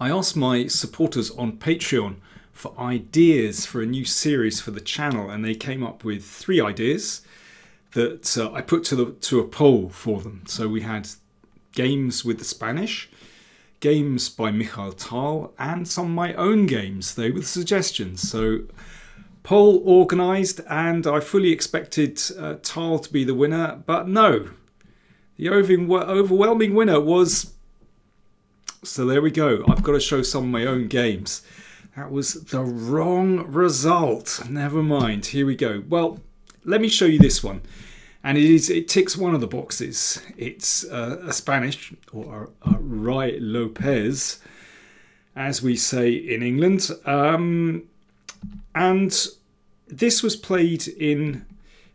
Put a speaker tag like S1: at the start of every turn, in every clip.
S1: I asked my supporters on Patreon for ideas for a new series for the channel, and they came up with three ideas that uh, I put to the to a poll for them. So we had games with the Spanish, games by Michael Tal, and some of my own games. They the suggestions. So poll organised, and I fully expected uh, Tal to be the winner, but no. The overwhelming winner was. So there we go. I've got to show some of my own games. That was the wrong result. Never mind. Here we go. Well, let me show you this one. And it is it ticks one of the boxes. It's uh, a Spanish or a, a Lopez, as we say in England. Um, and this was played in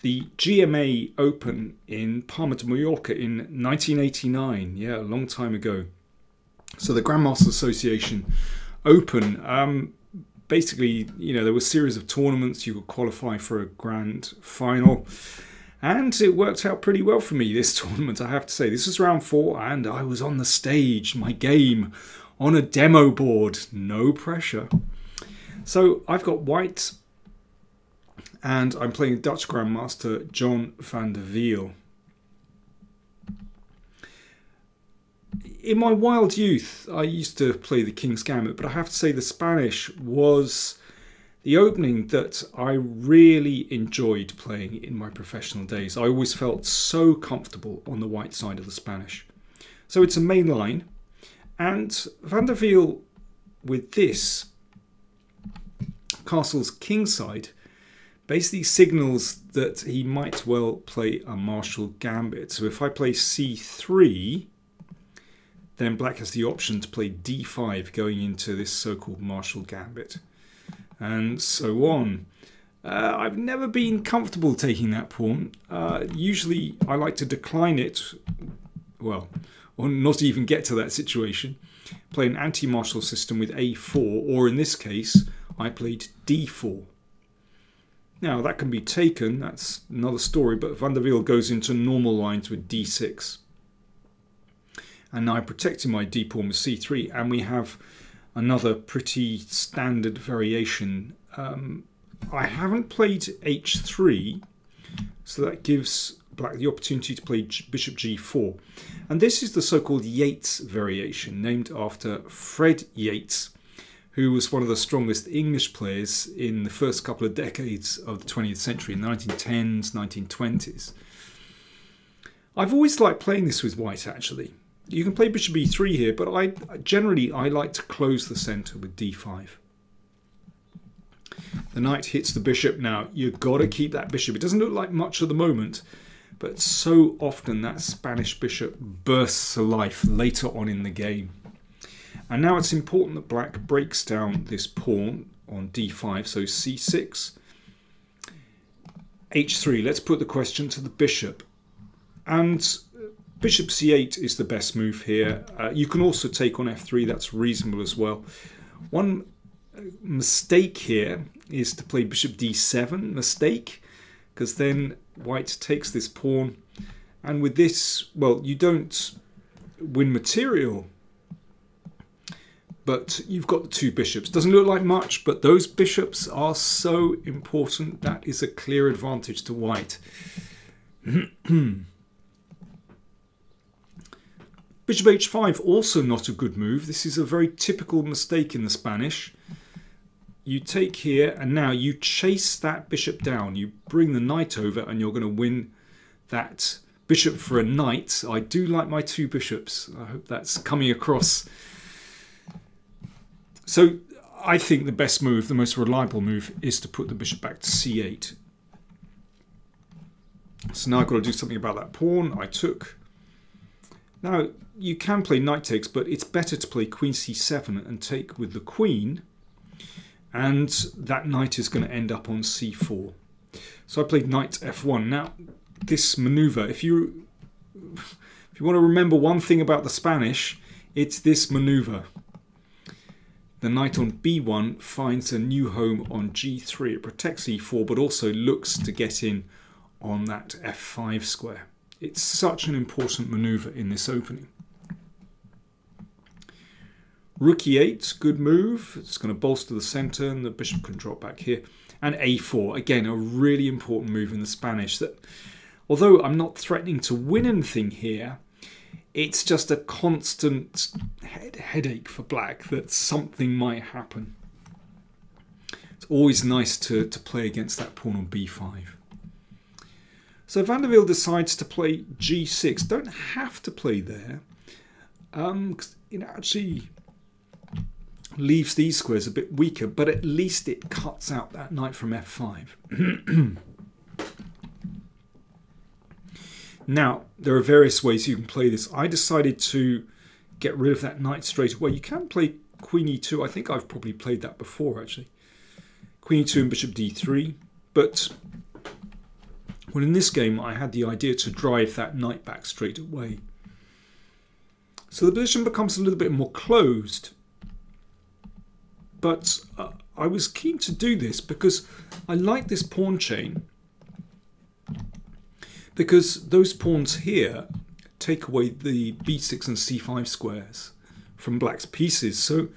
S1: the GMA Open in Palma de Mallorca in 1989. Yeah, a long time ago. So the Grandmasters Association Open. Um, basically, you know, there were a series of tournaments. You could qualify for a grand final. And it worked out pretty well for me, this tournament, I have to say. This was round four, and I was on the stage, my game, on a demo board. No pressure. So I've got white, and I'm playing Dutch Grandmaster John van der Wiel. In my wild youth, I used to play the King's Gambit, but I have to say the Spanish was the opening that I really enjoyed playing in my professional days. I always felt so comfortable on the white side of the Spanish. So it's a main line, and Van der Wiel with this castle's king side basically signals that he might well play a Marshall gambit. So if I play c3, then black has the option to play d5 going into this so-called Marshall gambit and so on. Uh, I've never been comfortable taking that pawn. Uh, usually I like to decline it, well, or not even get to that situation. Play an anti-Marshall system with a4, or in this case, I played d4. Now that can be taken, that's another story, but Van der Wiel goes into normal lines with d6 and I protected my d pawn with c3 and we have another pretty standard variation. Um, I haven't played h3 so that gives black the opportunity to play bishop g4 and this is the so-called Yates variation named after Fred Yates who was one of the strongest English players in the first couple of decades of the 20th century, the 1910s, 1920s. I've always liked playing this with white actually. You can play bishop b3 here, but I generally I like to close the centre with d5. The knight hits the bishop. Now, you've got to keep that bishop. It doesn't look like much at the moment, but so often that Spanish bishop bursts to life later on in the game. And now it's important that black breaks down this pawn on d5, so c6. h3, let's put the question to the bishop. And Bishop c8 is the best move here. Uh, you can also take on f3, that's reasonable as well. One uh, mistake here is to play bishop d7, mistake, because then white takes this pawn. And with this, well, you don't win material, but you've got the two bishops. Doesn't look like much, but those bishops are so important. That is a clear advantage to white. Bishop h5 also not a good move. This is a very typical mistake in the Spanish. You take here and now you chase that bishop down. You bring the knight over and you're going to win that bishop for a knight. I do like my two bishops. I hope that's coming across. So I think the best move, the most reliable move, is to put the bishop back to c8. So now I've got to do something about that pawn I took. Now, you can play knight takes, but it's better to play queen c7 and take with the queen. And that knight is going to end up on c4. So I played knight f1. Now, this maneuver, if you if you want to remember one thing about the Spanish, it's this maneuver. The knight on b1 finds a new home on g3. It protects e4, but also looks to get in on that f5 square. It's such an important maneuver in this opening. Rook e8, good move. It's going to bolster the centre and the bishop can drop back here. And a4, again, a really important move in the Spanish that, although I'm not threatening to win anything here, it's just a constant head headache for black that something might happen. It's always nice to, to play against that pawn on b5. So Van der Wiel decides to play g6. Don't have to play there. Um, it actually leaves these squares a bit weaker, but at least it cuts out that knight from f5. now, there are various ways you can play this. I decided to get rid of that knight straight away. You can play queen e2. I think I've probably played that before, actually. Queen e2 and bishop d3. But well, in this game, I had the idea to drive that knight back straight away. So the position becomes a little bit more closed. But uh, I was keen to do this because I like this pawn chain. Because those pawns here take away the b6 and c5 squares from black's pieces. So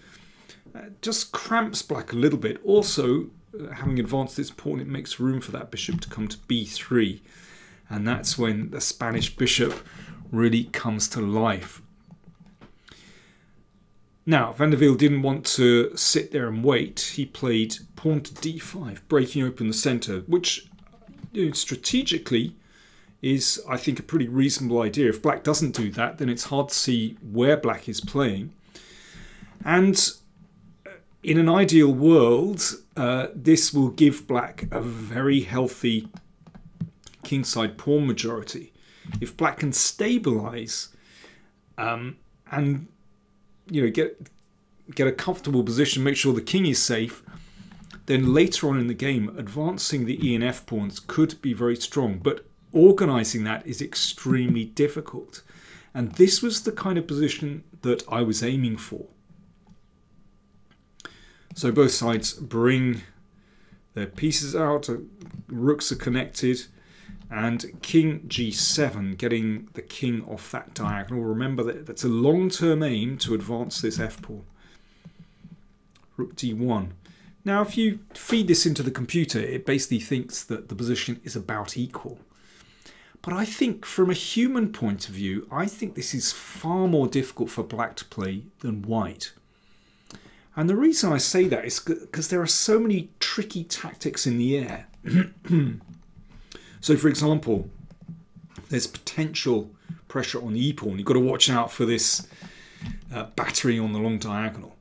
S1: uh, just cramps black a little bit. Also, having advanced this pawn, it makes room for that bishop to come to b3. And that's when the Spanish bishop really comes to life. Now, Van der Wiel didn't want to sit there and wait. He played pawn to d5, breaking open the centre, which you know, strategically is, I think, a pretty reasonable idea. If black doesn't do that, then it's hard to see where black is playing. And in an ideal world, uh, this will give black a very healthy kingside pawn majority. If black can stabilize um, and you know get get a comfortable position, make sure the king is safe, then later on in the game, advancing the E and F pawns could be very strong. But organizing that is extremely difficult. And this was the kind of position that I was aiming for. So both sides bring their pieces out, uh, rooks are connected, and king g7, getting the king off that diagonal. Remember that that's a long-term aim to advance this f-pawn. Rook d1. Now if you feed this into the computer, it basically thinks that the position is about equal. But I think from a human point of view, I think this is far more difficult for black to play than white. And the reason I say that is because there are so many tricky tactics in the air. so, for example, there's potential pressure on the e-pawn. You've got to watch out for this uh, battery on the long diagonal.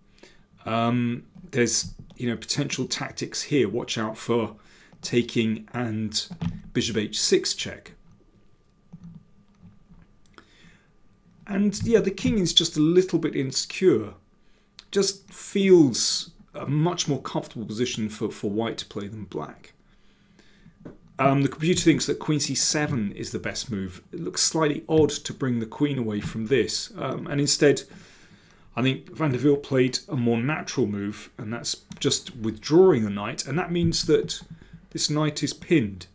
S1: Um, there's you know potential tactics here. Watch out for taking and bishop h6 check. And yeah, the king is just a little bit insecure just feels a much more comfortable position for, for white to play than black. Um, the computer thinks that queen c7 is the best move. It looks slightly odd to bring the queen away from this. Um, and instead, I think Van der Wiel played a more natural move, and that's just withdrawing the knight. And that means that this knight is pinned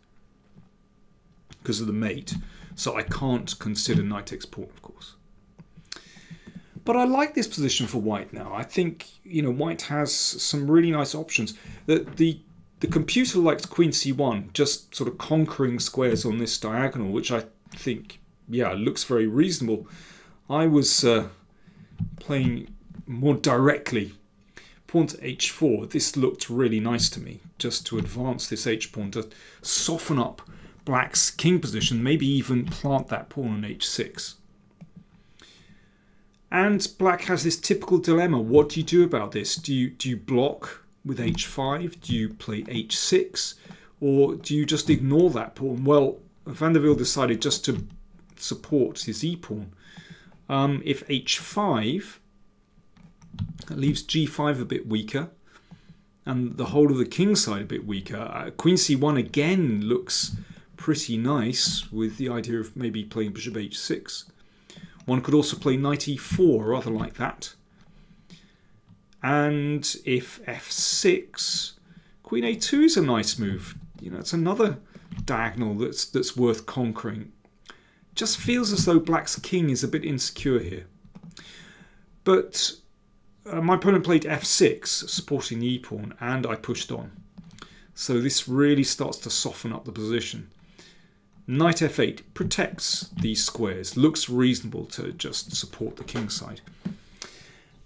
S1: because of the mate. So I can't consider knight takes pawn, of course. But I like this position for white now. I think you know white has some really nice options. The the the computer likes queen c1, just sort of conquering squares on this diagonal, which I think yeah looks very reasonable. I was uh, playing more directly. Pawn to h4. This looked really nice to me, just to advance this h pawn to soften up black's king position, maybe even plant that pawn on h6. And black has this typical dilemma. What do you do about this? Do you, do you block with h5? Do you play h6? Or do you just ignore that pawn? Well, Van der Wiel decided just to support his e-pawn. Um, if h5, that leaves g5 a bit weaker and the whole of the king side a bit weaker. Uh, queen c1 again looks pretty nice with the idea of maybe playing bishop h6. One could also play knight e4 or rather like that. And if f6, queen a2 is a nice move. You know, it's another diagonal that's that's worth conquering. Just feels as though black's king is a bit insecure here. But uh, my opponent played f6, supporting the e-pawn, and I pushed on. So this really starts to soften up the position. Knight f8 protects these squares, looks reasonable to just support the king side.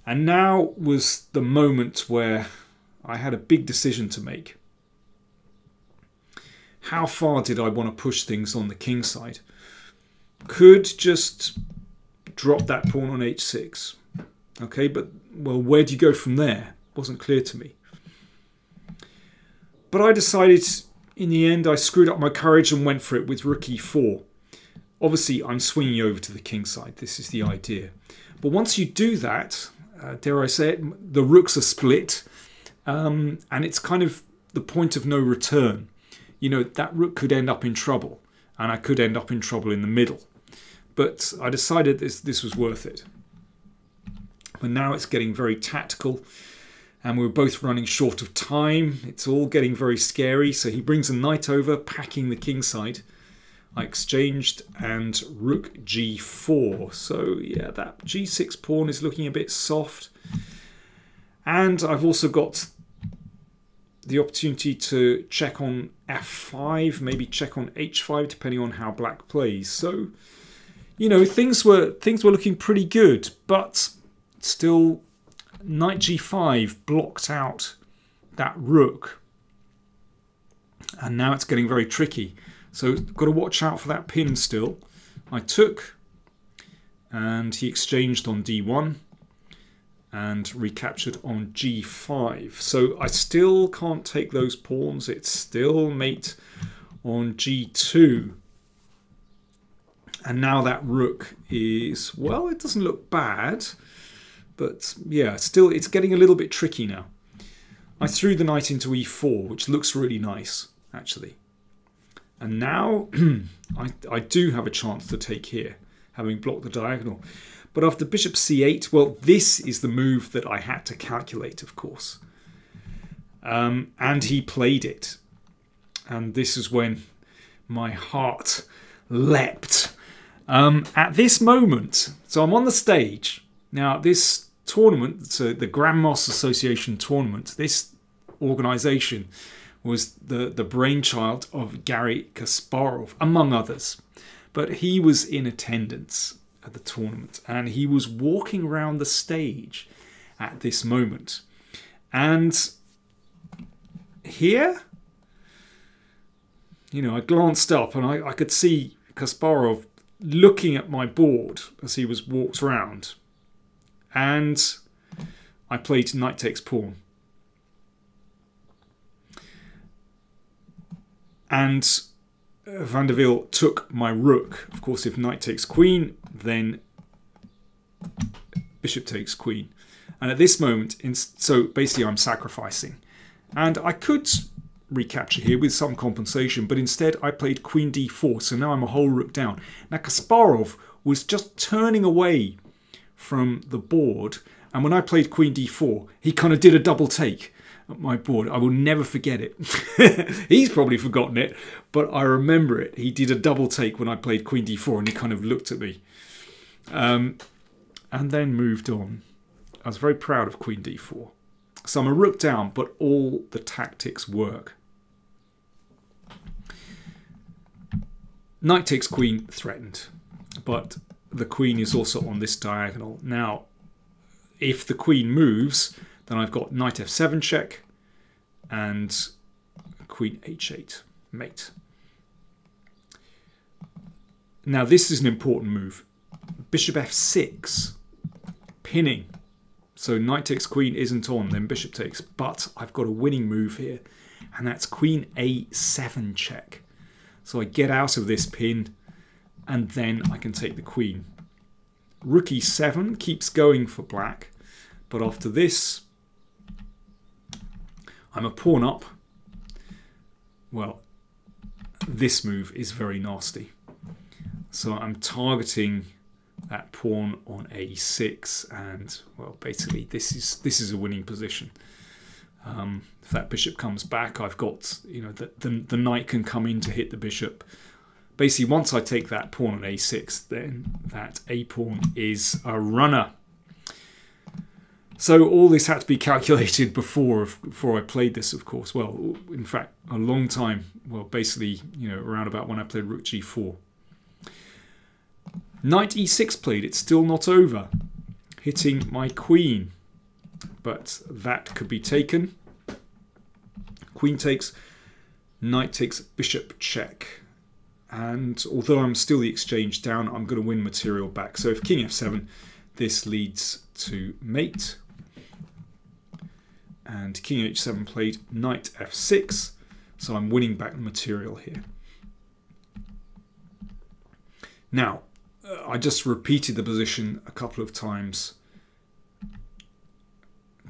S1: And now was the moment where I had a big decision to make. How far did I want to push things on the king side? Could just drop that pawn on h6. Okay, but well, where do you go from there? Wasn't clear to me. But I decided in the end I screwed up my courage and went for it with rook e4. Obviously, I'm swinging over to the king side. This is the idea. But once you do that, uh, dare I say it, the rooks are split, um, and it's kind of the point of no return. You know, that rook could end up in trouble, and I could end up in trouble in the middle. But I decided this, this was worth it. But now it's getting very tactical and we're both running short of time. It's all getting very scary. So he brings a knight over, packing the kingside. I exchanged and rook g4. So yeah, that g6 pawn is looking a bit soft. And I've also got the opportunity to check on f5, maybe check on h5, depending on how black plays. So, you know, things were things were looking pretty good, but still knight g5 blocked out that rook. And now it's getting very tricky. So got to watch out for that pin still. I took and he exchanged on d1 and recaptured on g5. So I still can't take those pawns. It's still mate on g2. And now that rook is, well, it doesn't look bad. But yeah, still it's getting a little bit tricky now. I threw the knight into e4, which looks really nice, actually. And now I, I do have a chance to take here, having blocked the diagonal. But after bishop c8, well, this is the move that I had to calculate, of course. Um, and he played it. And this is when my heart leapt. Um, at this moment, so I'm on the stage. Now, this tournament, so the Grand Grandmaster Association tournament, this organization was the, the brainchild of Garry Kasparov, among others. But he was in attendance at the tournament and he was walking around the stage at this moment. And here, you know, I glanced up and I, I could see Kasparov looking at my board as he was walked around and I played knight takes pawn. And Van der Wiel took my rook. Of course, if knight takes queen, then bishop takes queen. And at this moment, so basically I'm sacrificing. And I could recapture here with some compensation, but instead I played queen d4, so now I'm a whole rook down. Now Kasparov was just turning away from the board. And when I played Queen d4, he kind of did a double take at my board. I will never forget it. He's probably forgotten it, but I remember it. He did a double take when I played Queen d4 and he kind of looked at me. Um, and then moved on. I was very proud of Queen d4. So I'm a rook down, but all the tactics work. Knight takes queen threatened, but the queen is also on this diagonal. Now, if the queen moves, then I've got knight f7 check and queen h8 mate. Now this is an important move. Bishop f6, pinning. So knight takes queen isn't on, then bishop takes. But I've got a winning move here, and that's queen a7 check. So I get out of this pin, and then I can take the queen. Rook e7 keeps going for black, but after this, I'm a pawn up. Well, this move is very nasty. So I'm targeting that pawn on a6 and well basically this is this is a winning position um, if that bishop comes back I've got you know the, the, the knight can come in to hit the bishop basically once I take that pawn on a6 then that a pawn is a runner So all this had to be calculated before before I played this, of course. Well, in fact, a long time. Well, basically, you know, around about when I played Rook G4. Knight E6 played. It's still not over. Hitting my queen. But that could be taken. Queen takes. Knight takes bishop check. And although I'm still the exchange down, I'm going to win material back. So if king f7, this leads to mate. And king h7 played knight f6 so I'm winning back the material here. Now uh, I just repeated the position a couple of times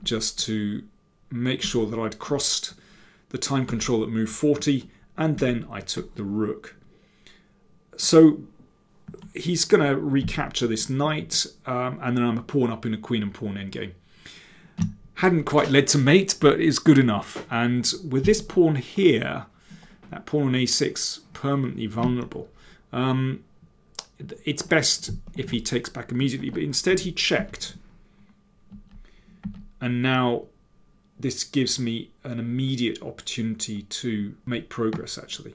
S1: just to make sure that I'd crossed the time control at move 40 and then I took the rook so he's going to recapture this knight um, and then I'm a pawn up in a queen and pawn endgame hadn't quite led to mate, but is good enough. And with this pawn here, that pawn on a6 permanently vulnerable, um, it's best if he takes back immediately. But instead he checked. And now this gives me an immediate opportunity to make progress actually.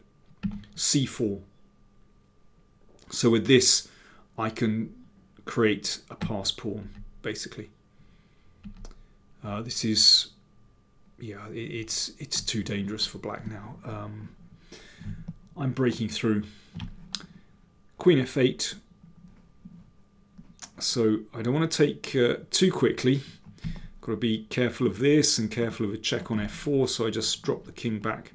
S1: c4. So with this, I can create a pass pawn, basically. Uh, this is, yeah, it, it's it's too dangerous for black now. Um, I'm breaking through. Queen f8. So I don't want to take uh, too quickly. Got to be careful of this and careful of a check on f4. So I just drop the king back.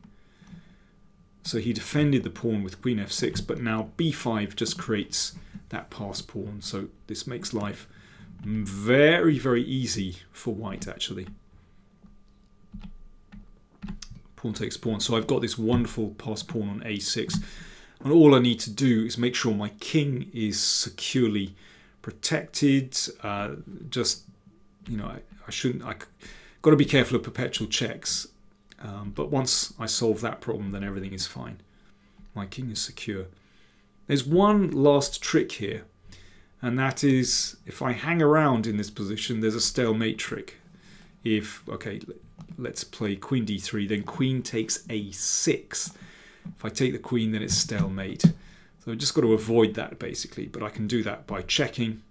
S1: So he defended the pawn with queen f6, but now b5 just creates that pass pawn. So this makes life very, very easy for white, actually. Pawn takes pawn. So I've got this wonderful pass pawn on a6. And all I need to do is make sure my king is securely protected. Uh, just, you know, I, I shouldn't... I got to be careful of perpetual checks. Um, but once I solve that problem, then everything is fine. My king is secure. There's one last trick here and that is if I hang around in this position there's a stalemate trick. If okay let's play queen d3 then queen takes a6 if I take the queen then it's stalemate. So I've just got to avoid that basically but I can do that by checking.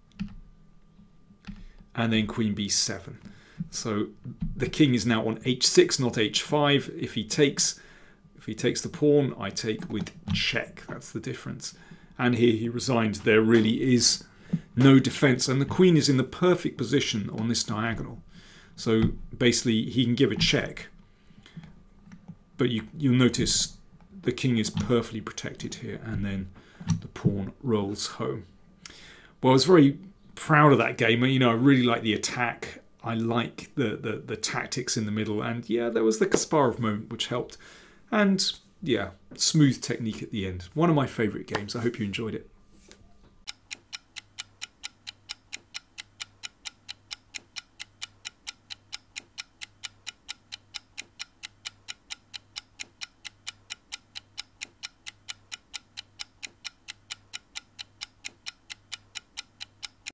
S1: And then queen b7 so the king is now on h6 not h5 if he takes if he takes the pawn I take with check that's the difference and here he resigned there really is no defense, and the queen is in the perfect position on this diagonal. So basically, he can give a check, but you, you'll notice the king is perfectly protected here, and then the pawn rolls home. Well, I was very proud of that game. You know, I really like the attack. I like the, the, the tactics in the middle, and yeah, there was the Kasparov moment which helped, and yeah, smooth technique at the end. One of my favourite games. I hope you enjoyed it.